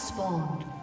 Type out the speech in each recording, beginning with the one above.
Spawned.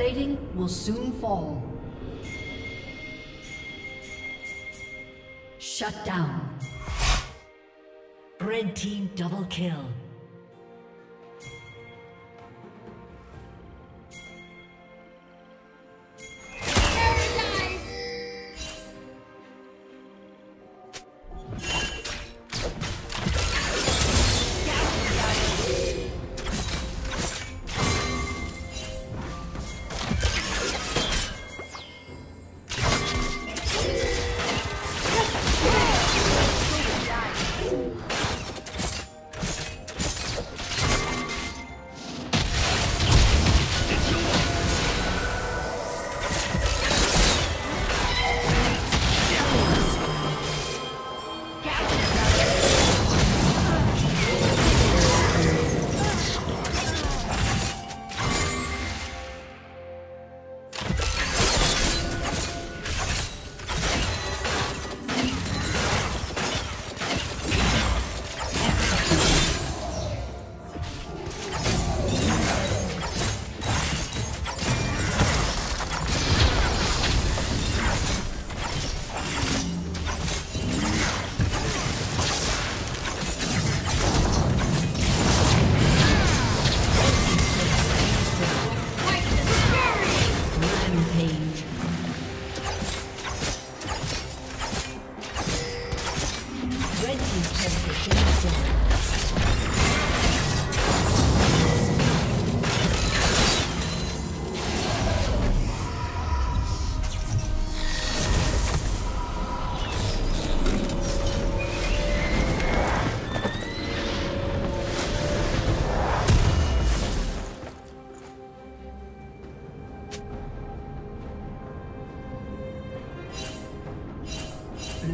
Plating will soon fall. Shut down. Red team double kill.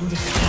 been.